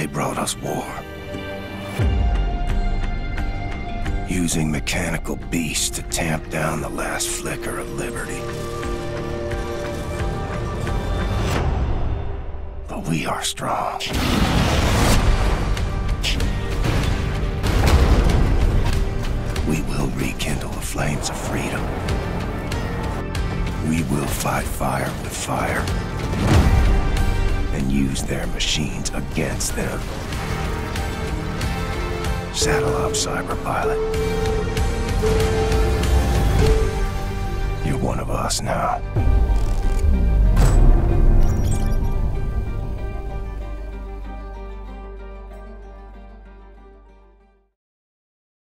They brought us war. Using mechanical beasts to tamp down the last flicker of liberty. But we are strong. We will rekindle the flames of freedom. We will fight fire with fire use their machines against them. Saddle up, Cyberpilot. You're one of us now.